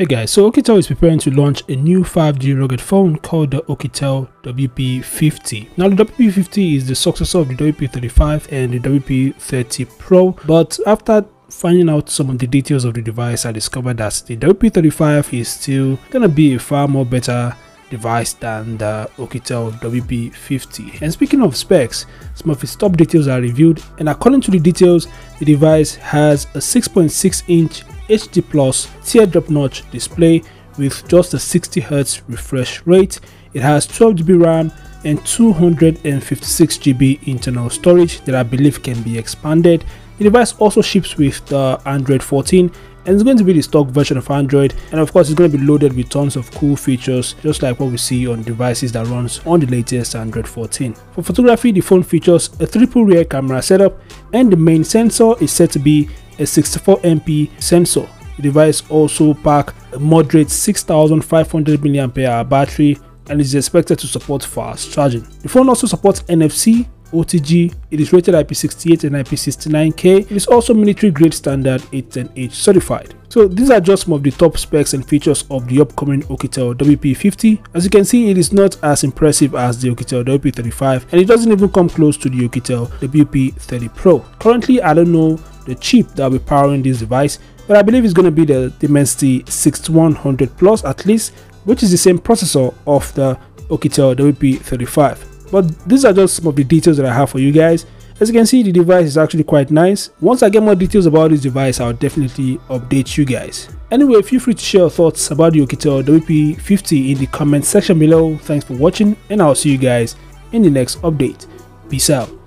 Hey guys, so Oukitel is preparing to launch a new 5G rugged phone called the Oukitel WP50. Now the WP50 is the successor of the WP35 and the WP30 Pro, but after finding out some of the details of the device, I discovered that the WP35 is still gonna be a far more better device than the Oukitel WP50. And speaking of specs, some of its top details are reviewed and according to the details, the device has a 6.6 inch HD Plus teardrop notch display with just a 60Hz refresh rate. It has 12GB RAM and 256GB internal storage that I believe can be expanded. The device also ships with the Android 14 and it's going to be the stock version of Android and of course it's going to be loaded with tons of cool features just like what we see on devices that runs on the latest Android 14. For photography the phone features a triple rear camera setup and the main sensor is said to be a 64MP sensor. The device also packs a moderate 6500 mAh battery and is expected to support fast charging. The phone also supports NFC, OTG, it is rated IP68 and IP69K. It is also military grade standard 810H certified. So these are just some of the top specs and features of the upcoming Oukitel WP50. As you can see, it is not as impressive as the Oukitel WP35 and it doesn't even come close to the Oukitel WP30 Pro. Currently, I don't know the chip that will be powering this device, but I believe it's going to be the Dimensity 6100 Plus at least, which is the same processor of the Oukitel WP35. But these are just some of the details that I have for you guys. As you can see, the device is actually quite nice. Once I get more details about this device, I'll definitely update you guys. Anyway, feel free to share your thoughts about the Oukitel WP50 in the comment section below. Thanks for watching and I'll see you guys in the next update. Peace out.